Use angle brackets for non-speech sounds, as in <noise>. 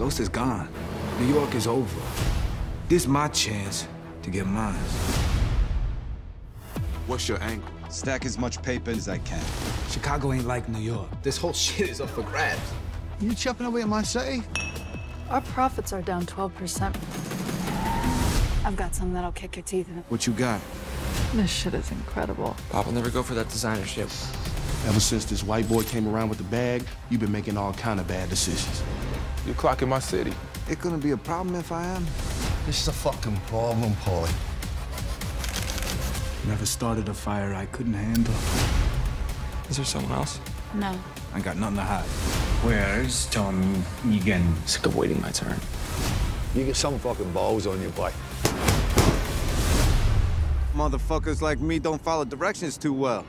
Ghost is gone. New York is over. This my chance to get mine. What's your angle? Stack as much paper as I can. Chicago ain't like New York. This whole <laughs> shit is up for grabs. You chopping away at my city? Our profits are down 12%. I've got something that'll kick your teeth in. What you got? This shit is incredible. Pop will never go for that designer shit. Ever since this white boy came around with the bag, you've been making all kind of bad decisions. You're clocking my city. It gonna be a problem if I am? This is a fucking problem, Paulie. Never started a fire I couldn't handle. Is there someone else? No. I got nothing to hide. Where's Tom Egan? Sick of waiting my turn. You get some fucking balls on your bike. Motherfuckers like me don't follow directions too well.